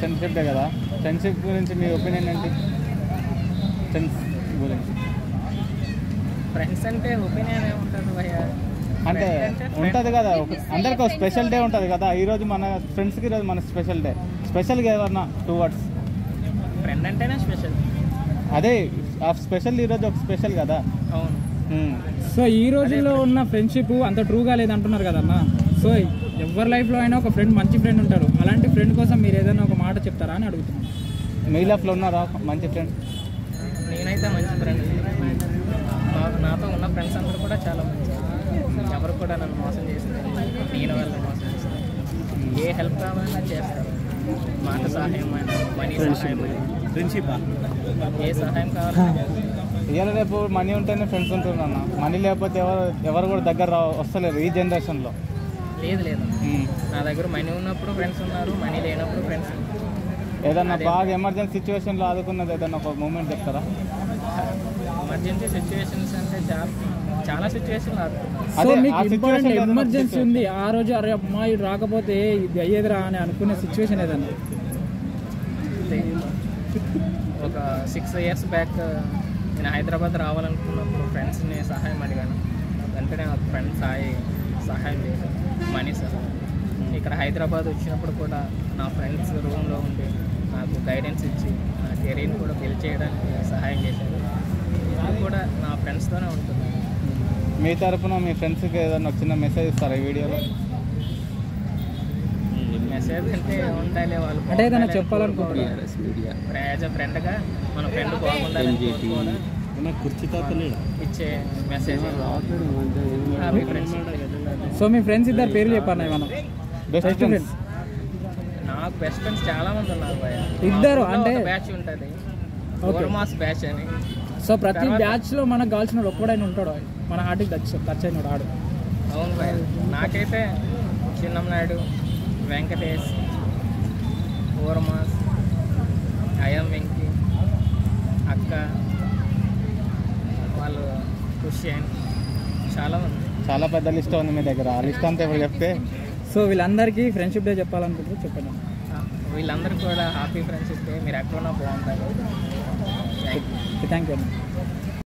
Friendship day కదా. Friendship గురించి మీ ఒపీనియన్ ఏంటి? ఫ్రెండ్స్ గురించి. ఫ్రెండ్స్ అంటే ఒపీనియన్ ఏముంటుంది భయ్య? అంటే. ఉంటుంది కదా. అందరికి ఒక స్పెషల్ డే ఉంటుంది కదా. ఈరోజు మన ఫ్రెండ్స్కి ఈరోజు మన స్పెషల్ డే స్పెషల్గా ఏమన్నా టూ వర్డ్స్ ఫ్రెండ్ అంటేనే స్పెషల్ అదే ఆ స్పెషల్ ఈరోజు ఒక స్పెషల్ కదా. అవును. సో ఈ రోజుల్లో ఉన్న ఫ్రెండ్షిప్ అంత ట్రూగా లేదంటున్నారు కదన్నా. సో ఎవరి లైఫ్లో అయినా ఒక ఫ్రెండ్ మంచి ఫ్రెండ్ ఉంటాడు. అలాంటి ఫ్రెండ్ కోసం మీరు ఏదైనా ఒక మాట చెప్తారా అని అడుగుతున్నాను. మీ లైఫ్లో ఉన్నారా? మంచి ఫ్రెండ్ నేనైతే మంచి ఫ్రెండ్ నాతో ఉన్న ఫ్రెండ్స్ అందరూ కూడా చాలా మంచి ఎవరు కూడా నన్ను మోసం చేసింది నేను వాళ్ళని మోసం చేస్తాను ఏ హెల్ప్ కావాలన్నా చేస్తారు. మాట సహాయం అయినా మనీ సహాయం ఫ్రెండ్షిప్ ఏ సహాయం కావాలన్నా ఇవాళ రేపు మనీ ఉంటేనే ఫ్రెండ్స్ ఉంటున్నారు అన్న. మనీ లేకపోతే ఎవరు ఎవరు కూడా దగ్గర రా వస్తలేరు ఈ జనరేషన్లో లేదు లేదు. నా దగ్గర మనీ ఉన్నప్పుడు ఫ్రెండ్స్ ఉన్నారు మనీ లేనప్పుడు ఫ్రెండ్స్ ఏదన్నా బాగా ఎమర్జెన్సీ సిచ్యువేషన్లో ఆదుకున్నది ఏదన్నా ఒక మూమెంట్ చెప్తారా? ఎమర్జెన్సీ సిచ్యువేషన్స్ అంటే చాలా చాలా సిచ్యువేషన్లు అదే, మీకు ఇంపార్టెంట్ ఎమర్జెన్సీ. ఉంది ఆ రోజు అరే అమ్మాయి రాకపోతే ఇది అయ్యేదిరా అని అనుకునే సిచ్యువేషన్ ఏదన్నా? ఒక సిక్స్ ఇయర్స్ బ్యాక్ నేను హైదరాబాద్ రావాలనుకున్నప్పుడు ఫ్రెండ్స్ని సహాయం అడిగాను. వెంటనే ఒక ఫ్రెండ్ సాయి సహాయం చేశాను మనీ సహాయం ఇక్కడ హైదరాబాద్ వచ్చినప్పుడు కూడా నా ఫ్రెండ్స్ రూమ్లో ఉండి నాకు గైడెన్స్ ఇచ్చి నా కెరీర్ని కూడా బిల్డ్ చేయడానికి సహాయం చేశారు. ఇప్పుడు కూడా నా ఫ్రెండ్స్తోనే ఉంటున్నాను మీ తరపున మీ ఫ్రెండ్స్కి ఏదన్నా ఒక చిన్న మెసేజ్ ఇస్తారా ఈ వీడియోలో? మెసేజ్ అంటే ఉండాలి వాళ్ళు. అంటే ఏదైనా బాగుండాలి చెప్పాలనుకుంటున్నారు. యాజ్ అ ఫ్రెండ్గా మన ఫ్రెండ్ తాతలేడు ఇచ్చే మెసేజ్ హ్యాపీ ఫ్రెండ్స్ సో మీ ఫ్రెండ్స్ ఇద్దరు పేర్లు చెప్పాను ఏమన్నా? బెస్ట్ ఫ్రెండ్స్ నాకు బెస్ట్ ఫ్రెండ్స్ చాలా మంది ఉన్నారు భయ ఇద్దరు అంటే- బ్యాచ్ ఉంటుంది. ఓర్మాస్ బ్యాచ్ అని. సో ప్రతి బ్యాచ్లో మనకు కావాల్సిన ఒక్కడైనా ఉంటాడు మన హార్ట్కి టచ్ టచ్ అయినాడు ఆడు. అవును భయ నాకైతే చిన్నం నాయుడు వెంకటేష్ ఓర్మాస్ అయం వెంకి అక్క క్రిస్టియన్ చాలా మంది చాలా పెద్ద లిస్ట్ ఉంది మీ దగ్గర. ఆ లిస్ట్ అంతా ఇప్పుడు చెప్తే? సో వీళ్ళందరికీ ఫ్రెండ్షిప్ డే చెప్పాలనుకుంటారు చెప్పండి. వీళ్ళందరికీ కూడా హ్యాపీ ఫ్రెండ్షిప్ డే. మీరు ఎక్కడున్నా బాగుంటారు. Thank you thank you